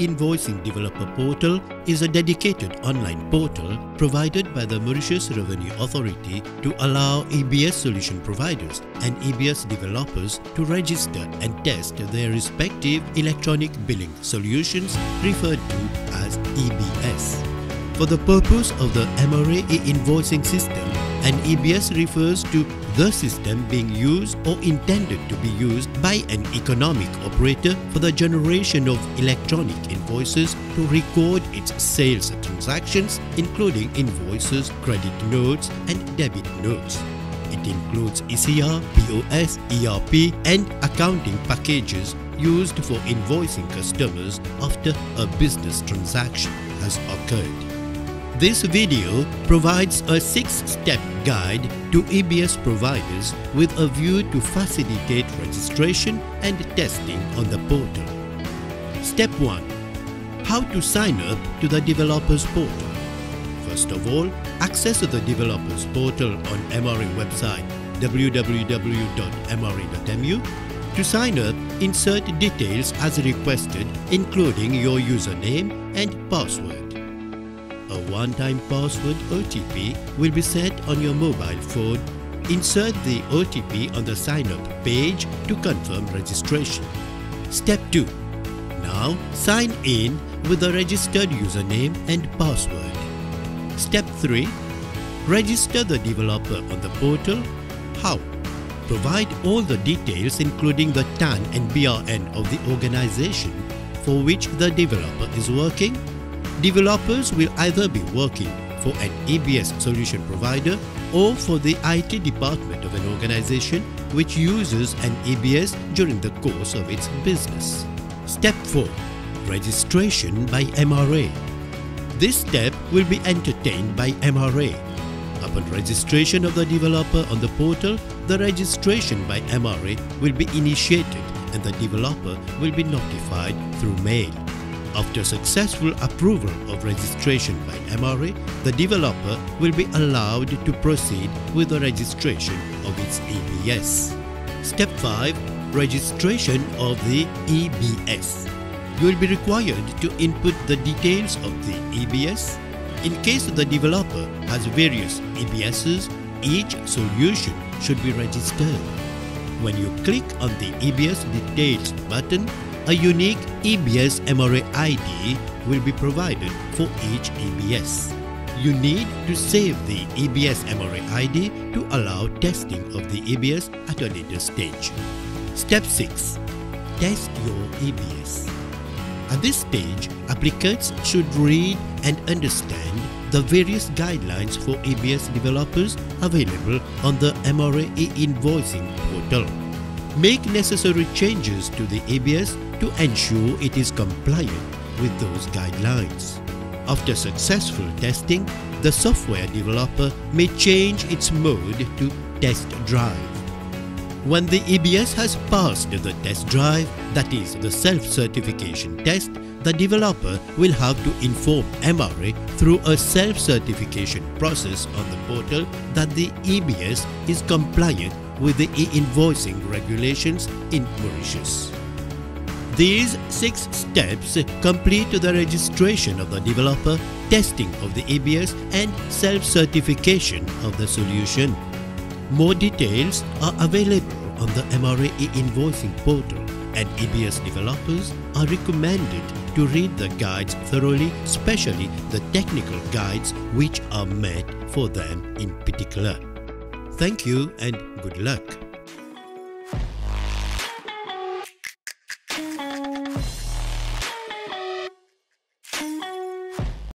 e-invoicing developer portal is a dedicated online portal provided by the Mauritius Revenue Authority to allow EBS solution providers and EBS developers to register and test their respective electronic billing solutions referred to as EBS. For the purpose of the MRA e-invoicing system, an EBS refers to the system being used or intended to be used by an economic operator for the generation of electronic invoices to record its sales transactions including invoices, credit notes and debit notes. It includes ECR, POS, ERP and accounting packages used for invoicing customers after a business transaction has occurred. This video provides a six-step guide to EBS providers with a view to facilitate registration and testing on the portal. Step 1. How to sign up to the developers portal. First of all, access the developers portal on MRA website www.mra.mu. To sign up, insert details as requested including your username and password. A one-time password OTP will be set on your mobile phone. Insert the OTP on the sign-up page to confirm registration. Step 2. Now sign in with a registered username and password. Step 3. Register the developer on the portal. How? Provide all the details including the TAN and BRN of the organization for which the developer is working Developers will either be working for an EBS solution provider or for the IT department of an organization which uses an EBS during the course of its business. Step 4. Registration by MRA. This step will be entertained by MRA. Upon registration of the developer on the portal, the registration by MRA will be initiated and the developer will be notified through mail. After successful approval of registration by MRA, the developer will be allowed to proceed with the registration of its EBS. Step 5. Registration of the EBS. You will be required to input the details of the EBS. In case the developer has various EBSs, each solution should be registered. When you click on the EBS Details button, a unique EBS MRA ID will be provided for each EBS. You need to save the EBS MRA ID to allow testing of the EBS at a later stage. Step 6. Test your EBS. At this stage, applicants should read and understand the various guidelines for EBS developers available on the MRA e-invoicing portal. Make necessary changes to the EBS to ensure it is compliant with those guidelines. After successful testing, the software developer may change its mode to test drive. When the EBS has passed the test drive, that is the self-certification test, the developer will have to inform MRA through a self-certification process on the portal that the EBS is compliant with the e-invoicing regulations in Mauritius. These six steps complete the registration of the developer, testing of the EBS and self-certification of the solution. More details are available on the MRA e-invoicing portal and EBS developers are recommended to read the guides thoroughly, especially the technical guides which are made for them in particular. Thank you and good luck.